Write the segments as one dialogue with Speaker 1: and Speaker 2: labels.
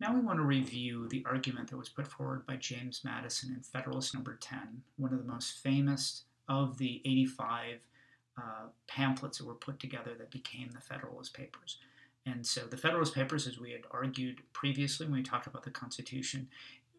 Speaker 1: Now we want to review the argument that was put forward by James Madison in Federalist Number 10, one of the most famous of the 85 uh, pamphlets that were put together that became the Federalist Papers. And so the Federalist Papers, as we had argued previously when we talked about the Constitution,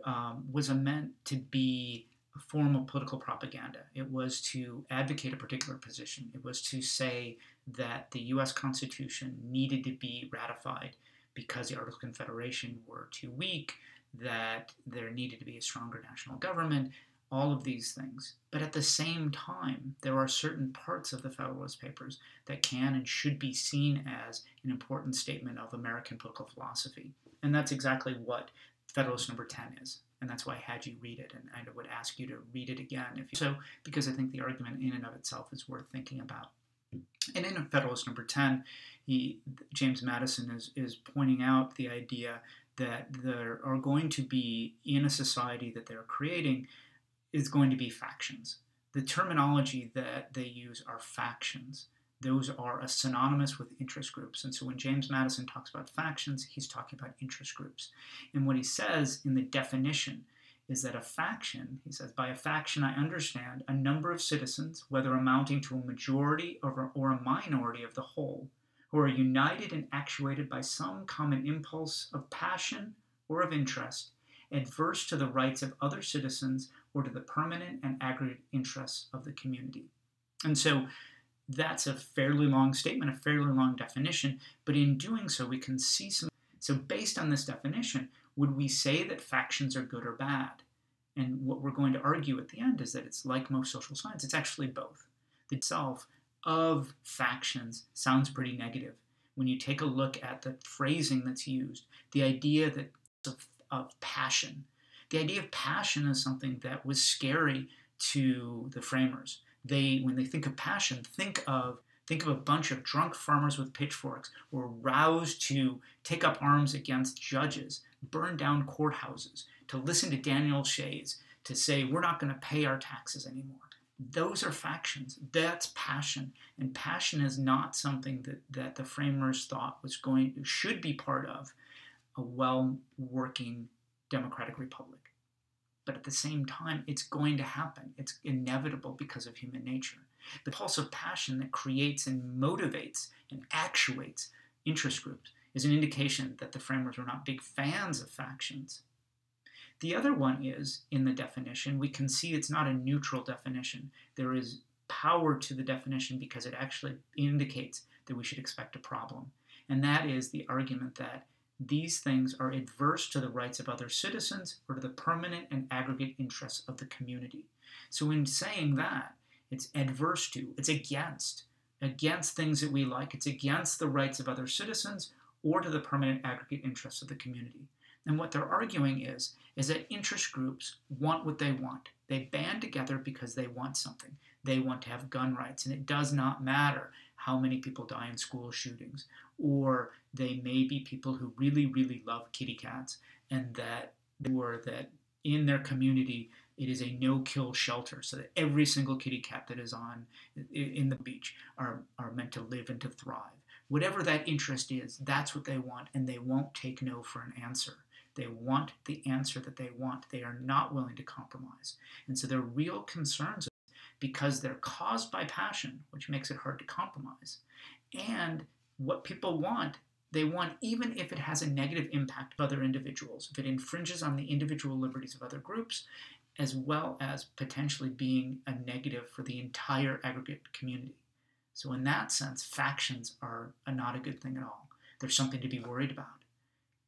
Speaker 1: um, was meant to be a form of political propaganda. It was to advocate a particular position. It was to say that the U.S. Constitution needed to be ratified because the Articles of Confederation were too weak, that there needed to be a stronger national government, all of these things. But at the same time, there are certain parts of the Federalist Papers that can and should be seen as an important statement of American political philosophy. And that's exactly what Federalist number 10 is. And that's why I had you read it, and I would ask you to read it again if you so, because I think the argument in and of itself is worth thinking about. And in Federalist number 10, he, James Madison is, is pointing out the idea that there are going to be, in a society that they're creating, is going to be factions. The terminology that they use are factions. Those are synonymous with interest groups. And so when James Madison talks about factions, he's talking about interest groups. And what he says in the definition is that a faction, he says, by a faction I understand a number of citizens, whether amounting to a majority or, or a minority of the whole, who are united and actuated by some common impulse of passion or of interest, adverse to the rights of other citizens or to the permanent and aggregate interests of the community. And so that's a fairly long statement, a fairly long definition, but in doing so, we can see some. So, based on this definition, would we say that factions are good or bad? And what we're going to argue at the end is that it's like most social science, it's actually both. The itself of factions sounds pretty negative. When you take a look at the phrasing that's used, the idea that of, of passion, the idea of passion is something that was scary to the framers. They, when they think of passion, think of think of a bunch of drunk farmers with pitchforks who are roused to take up arms against judges, burn down courthouses, to listen to Daniel Shays, to say we're not going to pay our taxes anymore. Those are factions. That's passion, and passion is not something that, that the framers thought was going should be part of a well-working democratic republic. But at the same time, it's going to happen. It's inevitable because of human nature. The pulse of passion that creates and motivates and actuates interest groups is an indication that the framers were not big fans of factions. The other one is, in the definition, we can see it's not a neutral definition. There is power to the definition because it actually indicates that we should expect a problem. And that is the argument that these things are adverse to the rights of other citizens or to the permanent and aggregate interests of the community. So, in saying that, it's adverse to, it's against, against things that we like, it's against the rights of other citizens or to the permanent aggregate interests of the community. And what they're arguing is, is that interest groups want what they want. They band together because they want something. They want to have gun rights, and it does not matter how many people die in school shootings or they may be people who really, really love kitty cats and that or that in their community it is a no-kill shelter so that every single kitty cat that is on in the beach are, are meant to live and to thrive. Whatever that interest is, that's what they want, and they won't take no for an answer. They want the answer that they want. They are not willing to compromise. And so their real concerns because they're caused by passion, which makes it hard to compromise, and what people want they want even if it has a negative impact of other individuals, if it infringes on the individual liberties of other groups, as well as potentially being a negative for the entire aggregate community. So, in that sense, factions are not a good thing at all. There's something to be worried about.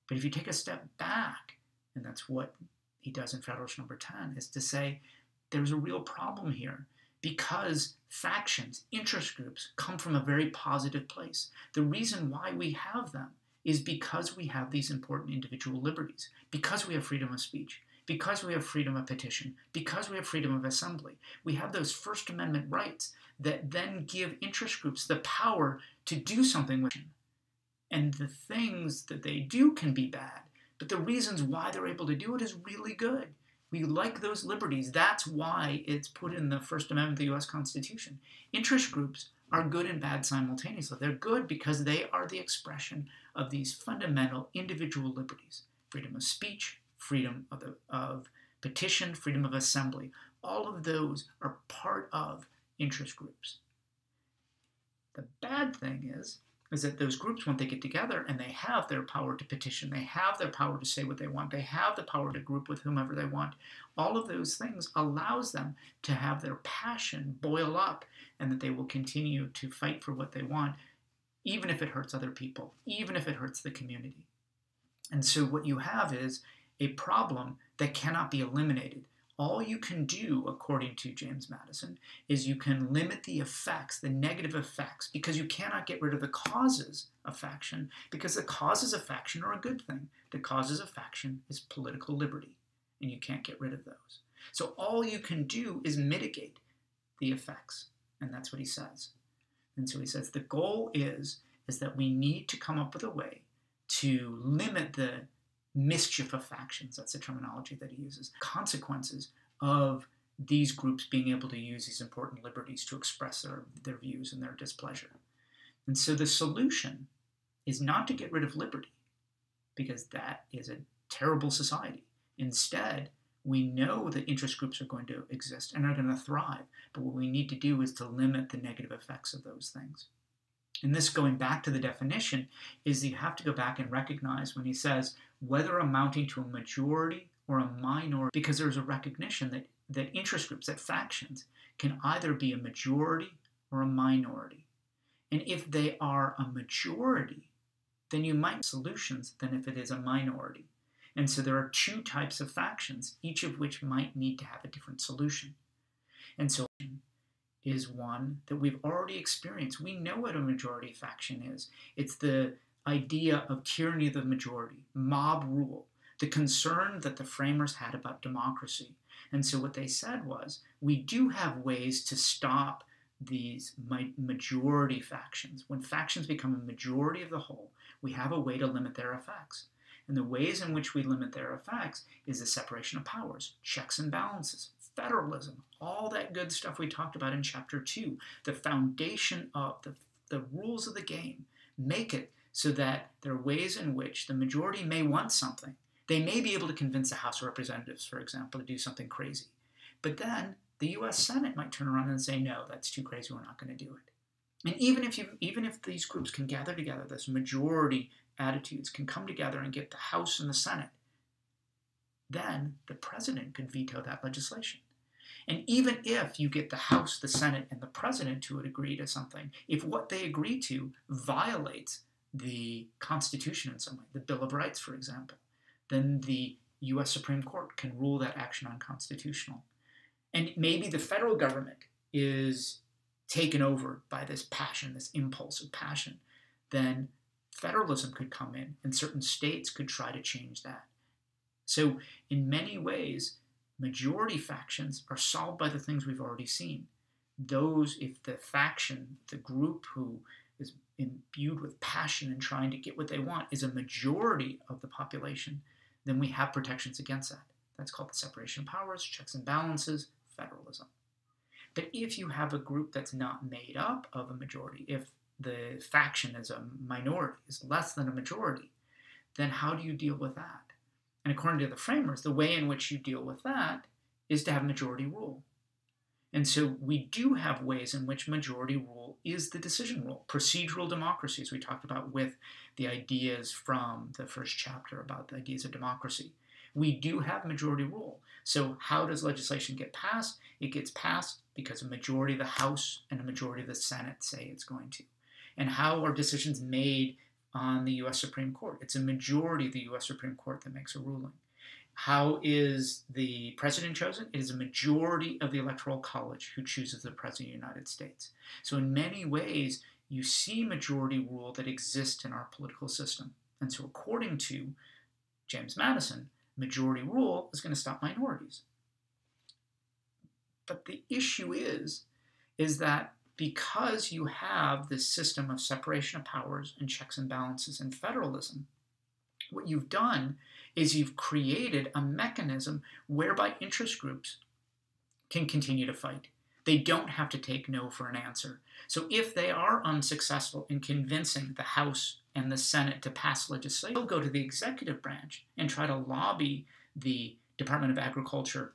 Speaker 1: But if you take a step back, and that's what he does in Federalist number 10, is to say there's a real problem here because factions, interest groups, come from a very positive place. The reason why we have them is because we have these important individual liberties, because we have freedom of speech, because we have freedom of petition, because we have freedom of assembly. We have those First Amendment rights that then give interest groups the power to do something with it. And the things that they do can be bad, but the reasons why they're able to do it is really good. We like those liberties. That's why it's put in the First Amendment of the U.S. Constitution. Interest groups are good and bad simultaneously. They're good because they are the expression of these fundamental individual liberties. freedom of speech, freedom of, the, of petition, freedom of assembly. All of those are part of interest groups. The bad thing is, is that those groups, when they get together and they have their power to petition, they have their power to say what they want, they have the power to group with whomever they want, all of those things allows them to have their passion boil up and that they will continue to fight for what they want, even if it hurts other people, even if it hurts the community. And so what you have is a problem that cannot be eliminated all you can do, according to James Madison, is you can limit the effects, the negative effects, because you cannot get rid of the causes of faction, because the causes of faction are a good thing. The causes of faction is political liberty, and you can't get rid of those. So all you can do is mitigate the effects, and that's what he says. And so he says the goal is is that we need to come up with a way to limit the mischief of factions. That's the terminology that he uses. Consequences of these groups being able to use these important liberties to express their, their views and their displeasure. And so the solution is not to get rid of liberty, because that is a terrible society. Instead, we know that interest groups are going to exist and are going to thrive, but what we need to do is to limit the negative effects of those things. And this, going back to the definition, is you have to go back and recognize when he says whether amounting to a majority or a minority, because there's a recognition that, that interest groups, that factions, can either be a majority or a minority. And if they are a majority, then you might solutions than if it is a minority. And so there are two types of factions, each of which might need to have a different solution. And so is one that we've already experienced. We know what a majority faction is. It's the idea of tyranny of the majority, mob rule, the concern that the framers had about democracy. And so what they said was, we do have ways to stop these majority factions. When factions become a majority of the whole, we have a way to limit their effects. And the ways in which we limit their effects is the separation of powers, checks and balances, federalism, all that good stuff we talked about in chapter 2. The foundation of the, the rules of the game make it so that there are ways in which the majority may want something. They may be able to convince the House of Representatives, for example, to do something crazy. But then the US Senate might turn around and say, no, that's too crazy, we're not going to do it. And even if you even if these groups can gather together, this majority attitudes can come together and get the House and the Senate, then the president could veto that legislation. And even if you get the House, the Senate, and the president to agree to something, if what they agree to violates the Constitution in some way, the Bill of Rights, for example, then the U.S. Supreme Court can rule that action unconstitutional. And maybe the federal government is taken over by this passion, this impulse of passion, then federalism could come in and certain states could try to change that. So, in many ways, majority factions are solved by the things we've already seen. Those, if the faction, the group who is imbued with passion and trying to get what they want is a majority of the population, then we have protections against that. That's called the separation of powers, checks and balances, federalism. But if you have a group that's not made up of a majority, if the faction is a minority, is less than a majority, then how do you deal with that? And according to the framers, the way in which you deal with that is to have majority rule. And so we do have ways in which majority rule is the decision rule. Procedural democracy, as we talked about with the ideas from the first chapter about the ideas of democracy. We do have majority rule. So how does legislation get passed? It gets passed because a majority of the House and a majority of the Senate say it's going to. And how are decisions made on the U.S. Supreme Court. It's a majority of the U.S. Supreme Court that makes a ruling. How is the president chosen? It is a majority of the Electoral College who chooses the president of the United States. So, in many ways, you see majority rule that exists in our political system. And so, according to James Madison, majority rule is going to stop minorities. But the issue is, is that because you have this system of separation of powers and checks and balances and federalism, what you've done is you've created a mechanism whereby interest groups can continue to fight. They don't have to take no for an answer. So if they are unsuccessful in convincing the House and the Senate to pass legislation, they'll go to the executive branch and try to lobby the Department of Agriculture,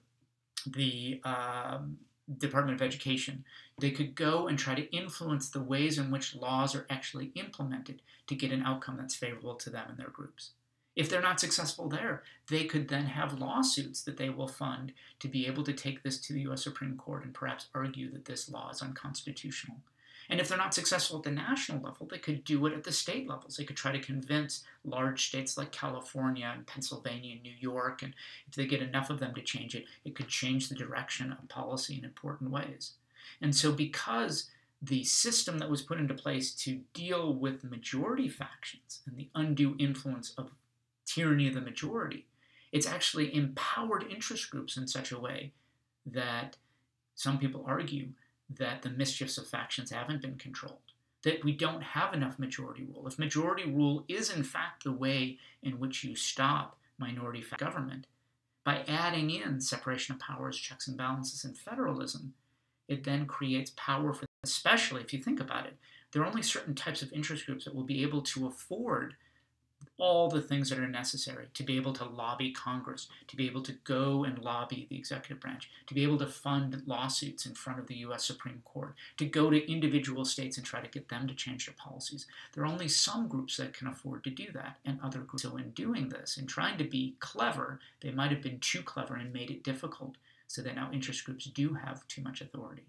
Speaker 1: the um, Department of Education. They could go and try to influence the ways in which laws are actually implemented to get an outcome that's favorable to them and their groups. If they're not successful there, they could then have lawsuits that they will fund to be able to take this to the US Supreme Court and perhaps argue that this law is unconstitutional. And if they're not successful at the national level, they could do it at the state levels. They could try to convince large states like California and Pennsylvania and New York, and if they get enough of them to change it, it could change the direction of policy in important ways. And so, because the system that was put into place to deal with majority factions and the undue influence of tyranny of the majority. It's actually empowered interest groups in such a way that some people argue that the mischiefs of factions haven't been controlled, that we don't have enough majority rule. If majority rule is in fact the way in which you stop minority government, by adding in separation of powers, checks and balances, and federalism, it then creates power for, especially if you think about it, there are only certain types of interest groups that will be able to afford all the things that are necessary to be able to lobby Congress, to be able to go and lobby the executive branch, to be able to fund lawsuits in front of the US Supreme Court, to go to individual states and try to get them to change their policies. There are only some groups that can afford to do that, and other groups. So, in doing this, in trying to be clever, they might have been too clever and made it difficult so that now interest groups do have too much authority.